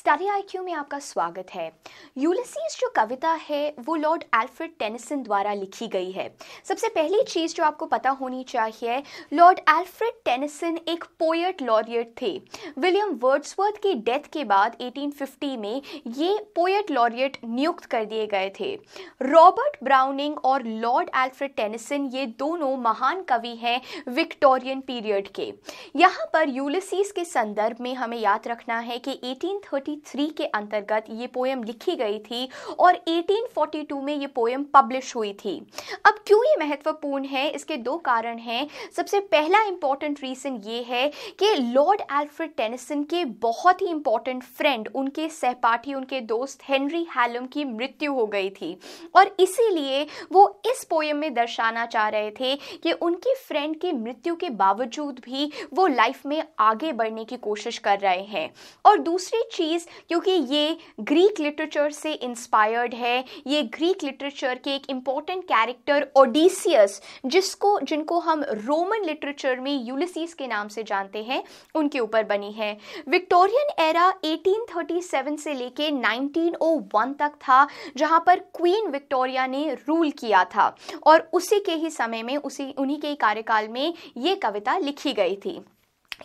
Study IQ में आपका स्वागत है। यूलिसीज जो कविता है, वो लॉर्ड एल्फ्रेड टेनिसन द्वारा लिखी गई है। सबसे पहली चीज़ जो आपको पता होनी चाहिए लॉर्ड एल्फ्रेड टेनिसन एक पोएट लॉरियट थे। विलियम वर्ड्सवर्थ की डेथ के बाद 1850 में ये पोएट लॉरियट नियुक्त कर दिए गए थे। रॉबर्ट ब्राउनिंग और लॉर्ड एल्फ्रेड टेनिसन ये दोनों महान कवि हैं विक्टोरियन पीरियड के। यहाँ पर यूलिसीज के संदर्भ में हमें याद रखना है कि 1833 के अंतर्गत ये पोएम लिखी गई थी और 1842 में ये पोएम पब्लिश हुई थी। अब क्यों ये महत्वपूर्ण है? इसके दो कारण हैं। सबसे पहला इंपॉर्टेंट रीज़न ये है कि लॉर्ड एल्फ्रेड टेनिसन के बहुत ही इंपॉर्टेंट फ्रेंड उनके सहपाठी, उनके दोस्त हेनरी हैलम की मृत्यु हो गई थी। और इसीलिए वो इस पोएम में दर्शाना चाह रहे थे कि उनकी फ्रेंड की मृत्यु के बावजूद भी वो लाइफ में आगे बढ़ने की कोशिश कर रहे हैं। और दूसरी चीज़ क्योंकि ये ग्रीक लिटरेचर से इंस्पायर्ड है। ये ग्रीक लिटरेचर के एक इंपॉर्टेंट कैरेक्टर ओडिसियस जिसको, जिनको हम रोमन लिटरेचर में यूलिसीस के नाम से जानते हैं, उनके ऊपर बनी है। विक्टोरियन एरा 1837 से लेके 1901 तक था, जहाँ पर क्वीन विक्टोरिया ने रूल किया था, और उसी के ही समय में, उसी, उन्हीं के ही कार्यकाल में ये कविता लिखी गई थी।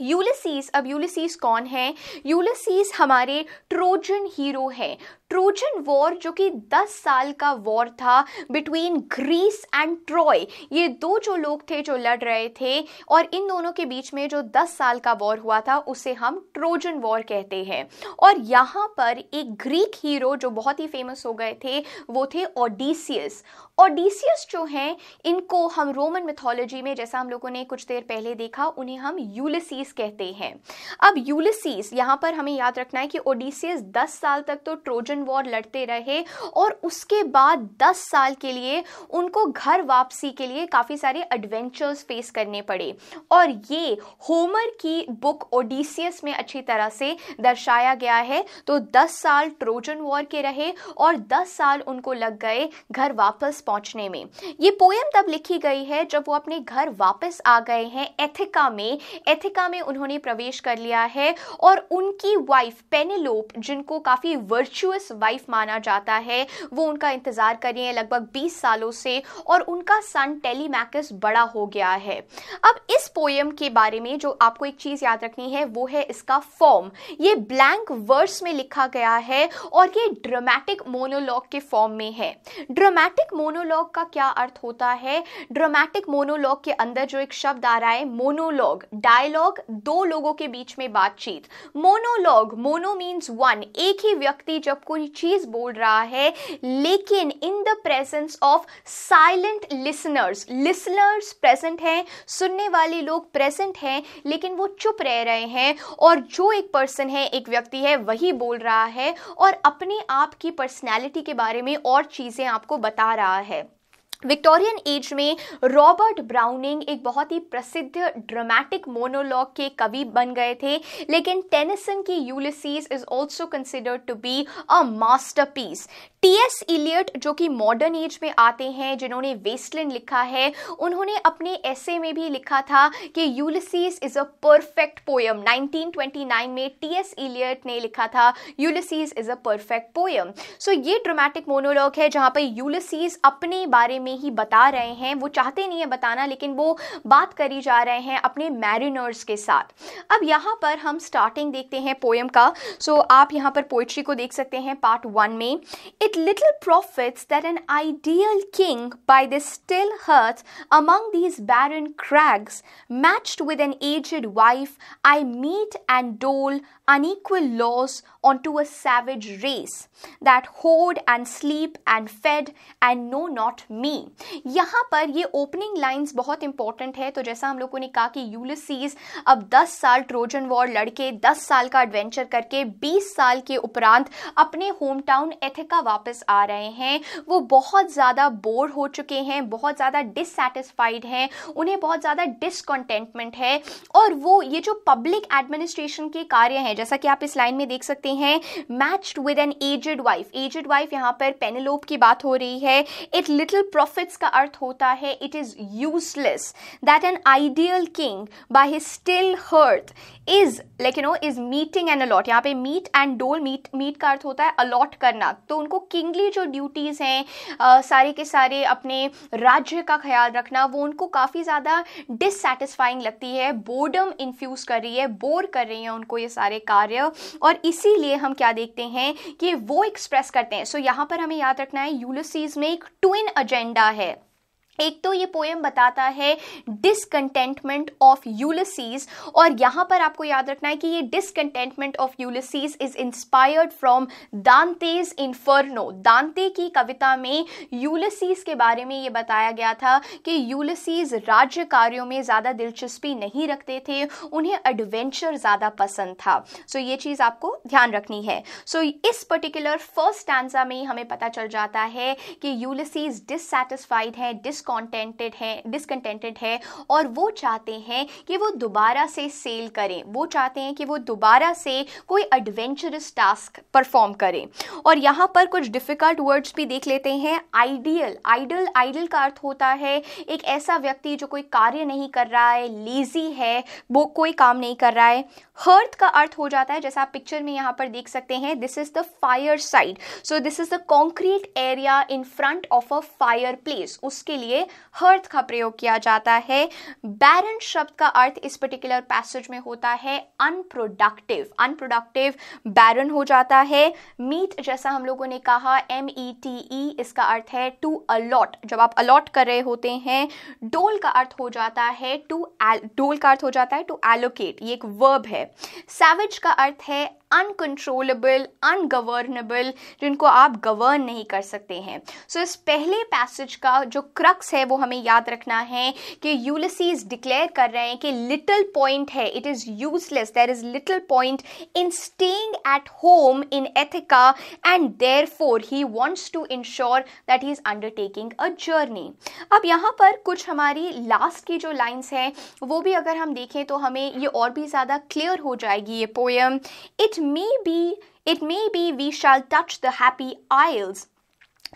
यूलिसीस अब यूलिसीस कौन है? यूलिसीस हमारे ट्रोजन हीरो है। ट्रोजन वॉर, जो कि 10 साल का वॉर था बिटवीन ग्रीस एंड ट्रॉय ये दो जो लोग थे जो लड़ रहे थे, और इन दोनों के बीच में जो 10 साल का वॉर हुआ था, उसे हम ट्रोजन वॉर कहते हैं। और यहाँ पर एक ग्रीक हीरो जो बहुत ही फ़ेमस हो गए थे, वो थे ओडिसियस ओडिसियस जो हैं, इनको हम रोमन मिथोलॉजी में, जैसा हम लोगों ने कुछ देर पहले देखा, उन्हें हम यूलिसीस कहते हैं। अब यूलिसीस यहाँ पर हमें याद रखना है कि ओडिसियस 10 साल तक तो ट्रोजन वॉर लड़ते रहे और उसके बाद 10 साल के लिए उनको घर वापसी के लिए काफ़ी सारे एडवेंचर्स फेस करने पड़े। और ये होमर की बुक ओडिसियस में अच्छी तरह से दर्शाया गया है। तो 10 साल ट्रोजन वॉर के रहे और 10 साल उनको लग गए घर वापस पहुँचने में। ये पोएम तब लिखी गई है जब वो अपने घर वापस आ गए हैं एथिका में। एथिका में उन्होंने प्रवेश कर लिया है और उनकी वाइफ पेनेलोप जिनको काफ़ी वर्चुअस वाइफ माना जाता है। वो उनका इंतज़ार कर रही है लगभग 20 सालों से और उनका सन टेलीमैकस बड़ा हो गया है। अब इस पोएम के बारे में जो आपको एक चीज़ याद रखनी है, वो है इसका फॉर्म ये ब्लैंक वर्स में लिखा गया है और ये ड्रामेटिक मोनोलॉग के फॉर्म में है। ड्रामेटिक मोनोलॉग का क्या अर्थ होता है? ड्रामेटिक मोनोलॉग के अंदर जो एक शब्द आ रहा है मोनोलॉग डायलॉग दो लोगों के बीच में बातचीत। मोनोलॉग मोनो मीन्स वन एक ही व्यक्ति जब कोई चीज़ बोल रहा है, लेकिन in the presence of silent listeners listeners present हैं, सुनने वाले लोग प्रेजेंट हैं, लेकिन वो चुप रह रहे हैं और जो एक पर्सन है, एक व्यक्ति है, वही बोल रहा है और अपने आप की पर्सनैलिटी के बारे में और चीज़ें आपको बता रहा है। विक्टोरियन एज में रॉबर्ट ब्राउनिंग एक बहुत ही प्रसिद्ध ड्रामेटिक मोनोलॉग के कवि बन गए थे, लेकिन टेनिसन की Ulysses is also considered to be a masterpiece T S Eliot जो कि मॉडर्न एज में आते हैं, जिन्होंने वेस्टलैंड लिखा है, उन्होंने अपने ऐसे में भी लिखा था कि Ulysses is a perfect poem 1929 में टी एस इलियट ने लिखा था Ulysses is a perfect poem so ये ड्रामेटिक मोनोलॉग है जहाँ पर यूलिसीज अपने बारे में में ही बता रहे हैं। वो चाहते नहीं है बताना लेकिन वो बात करी जा रहे हैं अपने मैरिनर्स के साथ। अब यहाँ पर हम स्टार्टिंग देखते हैं पोएम का। सो so, आप यहाँ पर पोइट्री को देख सकते हैं पार्ट वन में। It little profits that an ideal king by the still hearth among these barren crags matched with an aged wife I mete and dole unequal laws unto a savage race that hoard and sleep and feed and know not me यहाँ पर ये opening lines बहुत important है। तो जैसा हम लोगों ने कहा कि यूलिसीज अब 10 साल ट्रोजन वॉर लड़के 10 साल का एडवेंचर करके 20 साल के उपरांत अपने होम टाउन एथिका वापस आ रहे हैं। वो बहुत ज़्यादा बोर हो चुके हैं, बहुत ज़्यादा डिससेटिस्फाइड हैं, उन्हें बहुत ज़्यादा डिसकॉन्टेंटमेंट है। और वो, ये जो पब्लिक एडमिनिस्ट्रेशन के कार्य हैं, जैसा कि आप इस लाइन में देख सकते हैं matched with an aged wife aged wife यहाँ पर पेनेलोप की बात हो रही है। इट लिटिल प्रॉफिट्स का अर्थ होता है it is useless that an ideal king by his still hearth is like you know is meeting and allot यहाँ पे mete and dole mete mete का अर्थ होता है अलॉट करना। तो उनको किंगली जो ड्यूटीज़ हैं सारे के सारे अपने राज्य का ख्याल रखना वो उनको काफ़ी ज़्यादा डिससेटिस्फाइंग लगती है बोर्डम इन्फ्यूज कर रही है बोर कर रही है उनको ये सारे कार्य। और इसीलिए हम क्या देखते हैं कि वो एक्सप्रेस करते हैं। सो so, यहाँ पर हमें याद रखना है यूलिसीज में एक ट्विन एजेंडा है। एक तो ये पोएम बताता है डिसकंटेंटमेंट ऑफ़ यूलिसीज और यहाँ पर आपको याद रखना है कि ये discontentment of Ulysses is inspired from Dante's Inferno Dante की कविता में यूलिसीज के बारे में ये बताया गया था कि यूलिसीज राज्य कार्यों में ज़्यादा दिलचस्पी नहीं रखते थे, उन्हें एडवेंचर ज़्यादा पसंद था। सो so, ये चीज़ आपको ध्यान रखनी है। सो so, इस पर्टिकुलर फ़र्स्ट स्टैंडा में हमें पता चल जाता है कि यूलिसीज डिससेटिस्फाइड है डिस डिसकॉन्टेंटेड है डिसकंटेंटेड है और वो चाहते हैं कि वो दोबारा से सेल करें। वो चाहते हैं कि वो दोबारा से कोई एडवेंचरस टास्क परफॉर्म करें। और यहाँ पर कुछ डिफ़िकल्ट वर्ड्स भी देख लेते हैं। आइडियल आइडल आइडल का अर्थ होता है एक ऐसा व्यक्ति जो कोई कार्य नहीं कर रहा है लेजी है, वो कोई काम नहीं कर रहा है। हर्थ का अर्थ हो जाता है, जैसा आप पिक्चर में यहाँ पर देख सकते हैं this is the fire side so this is the concrete area in front of a fire place उसके लिए हर्थ का प्रयोग किया जाता है। बैरन शब्द का अर्थ इस पर्टिकुलर पैसेज में होता है अनप्रोडक्टिव अनप्रोडक्टिव बैरन हो जाता है। मीट जैसा हम लोगों ने कहा एम ई टी ई इसका अर्थ है टू अलॉट जब आप अलॉट कर रहे होते हैं डोल का अर्थ हो जाता है टू डोल का अर्थ हो जाता है टू एलोकेट ये एक वर्ब है। सैवेज का अर्थ है अनकंट्रोलेबल अनगवर्नेबल जिनको आप गवर्न नहीं कर सकते हैं। सो so, इस पहले पैसेज का जो क्रक्स है, वो हमें याद रखना है कि यूलिसीज डिक्लेयर कर रहे हैं कि लिटिल पॉइंट है it is useless there is little point in staying at home in Ithaca and therefore he wants to ensure that he is undertaking a journey अब यहाँ पर कुछ हमारी लास्ट की जो लाइन्स हैं, वो भी अगर हम देखें तो हमें ये और भी ज़्यादा क्लियर हो जाएगी ये poem it may be it may be we shall touch the happy isles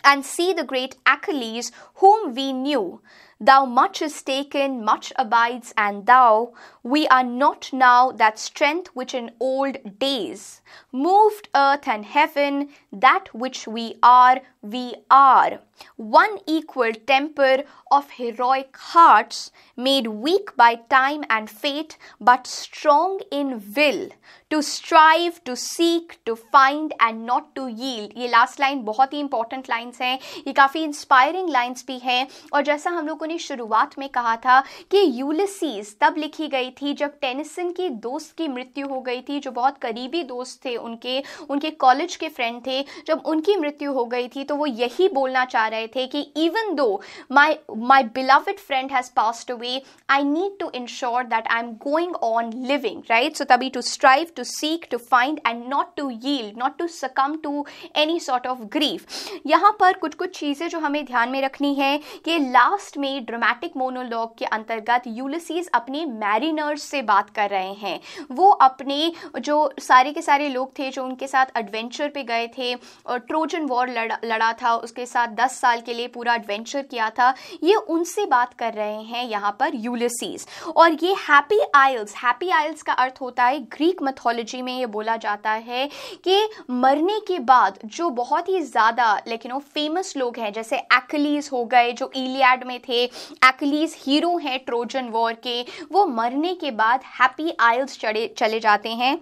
and see the great Achilles whom we knew. Thou much is taken, much abides, and thou, we are not now that strength which in old days moved earth and heaven, that which we are, we are. One equal temper of heroic hearts, made weak by time and fate, but strong in will, to strive, to seek, to find and not to yield. ये last line बहुत ही important lines हैं ये काफ़ी inspiring lines भी हैं और जैसा हम लोगों ने शुरुआत में कहा था कि यूलिसीज तब लिखी गई थी जब टेनिसन की दोस्त की मृत्यु हो गई थी, जो बहुत करीबी दोस्त थे उनके उनके कॉलेज के फ्रेंड थे। जब उनकी मृत्यु हो गई थी तो वो यही बोलना चाह रहे थे कि even though my my beloved friend has passed away I need to ensure that I am going on living right so तभी to strive to seek to find and not to yield not to succumb to any sort of grief यहाँ पर कुछ कुछ चीज़ें जो हमें ध्यान में रखनी है कि लास्ट में ड्रामेटिक मोनोलॉग के अंतर्गत यूलिसीज अपने मैरिनर्स से बात कर रहे हैं। वो अपने जो सारे के सारे लोग थे, जो उनके साथ एडवेंचर पे गए थे, और ट्रोजन वॉर लड़ा लड़ा था, उसके साथ दस साल के लिए पूरा एडवेंचर किया था, ये उनसे बात कर रहे हैं यहाँ पर यूलिसीज और ये हैप्पी आइल्स हैप्पी आइल्स का अर्थ होता है ग्रीक मैथोलॉजी में ये बोला जाता है कि मरने के बाद जो बहुत ही ज़्यादा, लेकिन वो फ़ेमस लोग हैं, जैसे एक्लीज हो गए, जो इलियाड में थे एक्लीज हीरो हैं ट्रोजन वॉर के। वो मरने के बाद हैप्पी आइल्स चले चले जाते हैं।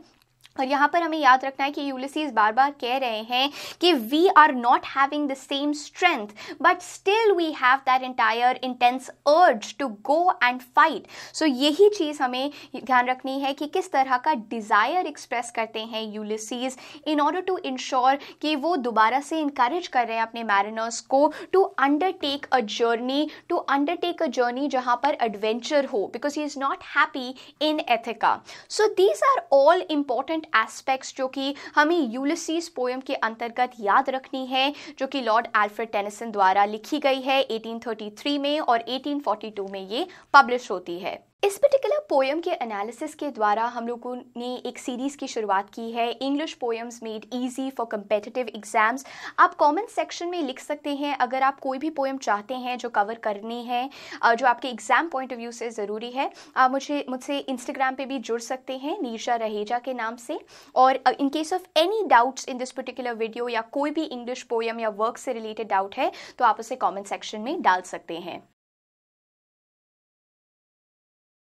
और यहाँ पर हमें याद रखना है कि यूलिसीज बार बार कह रहे हैं कि we are not having the same strength but still we have that entire intense urge to go and fight so यही चीज़ हमें ध्यान रखनी है कि किस तरह का डिज़ायर एक्सप्रेस करते हैं Ulysses in order to ensure कि वो दोबारा से इंकरेज कर रहे हैं अपने मैरिनर्स को to undertake a journey to undertake a journey जहाँ पर एडवेंचर हो because he is not happy in Ithaca so these are all important aspects जो कि हमें यूलिसीज पोएम के अंतर्गत याद रखनी है, जो कि लॉर्ड एल्फ्रेड टेनिसन द्वारा लिखी गई है 1833 में और 1842 में ये पब्लिश होती है। इस पर्टिकुलर पोएम के एनालिसिस के द्वारा हम लोगों ने एक सीरीज़ की शुरुआत की है English poems made easy for competitive exams आप कमेंट सेक्शन में लिख सकते हैं, अगर आप कोई भी पोएम चाहते हैं जो कवर करनी है जो आपके एग्ज़ाम पॉइंट ऑफ़ व्यू से ज़रूरी है आप मुझे, मुझसे इंस्टाग्राम पे भी जुड़ सकते हैं नीशा रहेजा के नाम से. और in case of any doubts in this particular video या कोई भी इंग्लिश पोएम या वर्क से रिलेटेड डाउट है तो आप उसे कॉमेंट सेक्शन में डाल सकते हैं।